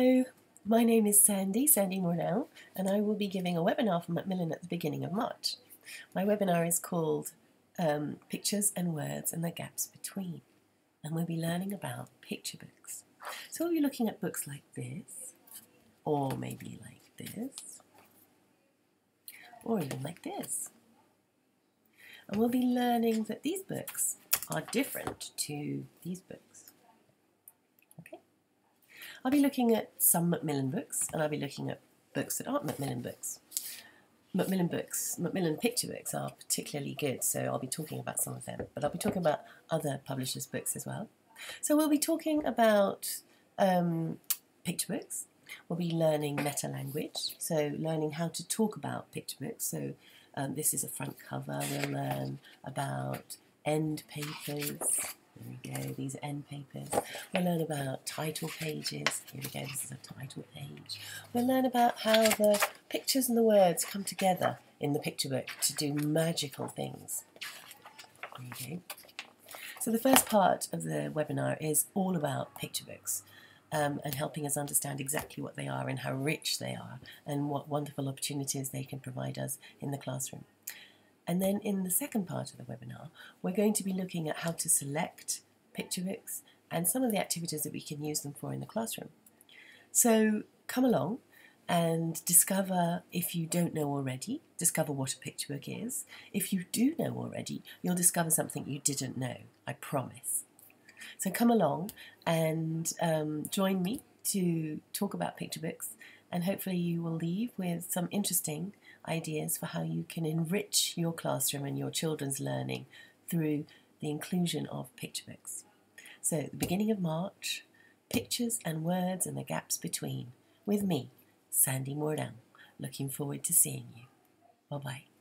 Hello, my name is Sandie, Sandie Mourao, and I will be giving a webinar from Macmillan at the beginning of March. My webinar is called um, Pictures and Words and the Gaps Between, and we'll be learning about picture books. So we'll be looking at books like this, or maybe like this, or even like this. And we'll be learning that these books are different to these books. I'll be looking at some Macmillan books, and I'll be looking at books that aren't Macmillan books. Macmillan books, Macmillan picture books are particularly good, so I'll be talking about some of them, but I'll be talking about other publishers' books as well. So we'll be talking about um, picture books. We'll be learning meta language, so learning how to talk about picture books. So um, this is a front cover. We'll learn about end papers. These end papers. We'll learn about title pages. Here we go, this is a title page. We'll learn about how the pictures and the words come together in the picture book to do magical things. Okay. So the first part of the webinar is all about picture books um, and helping us understand exactly what they are and how rich they are and what wonderful opportunities they can provide us in the classroom. And then in the second part of the webinar, we're going to be looking at how to select picture books and some of the activities that we can use them for in the classroom. So come along and discover, if you don't know already, discover what a picture book is. If you do know already, you'll discover something you didn't know, I promise. So come along and um, join me to talk about picture books, and hopefully you will leave with some interesting ideas for how you can enrich your classroom and your children's learning through the inclusion of picture books. So, the beginning of March, pictures and words and the gaps between, with me, Sandie Mourao. Looking forward to seeing you. Bye bye.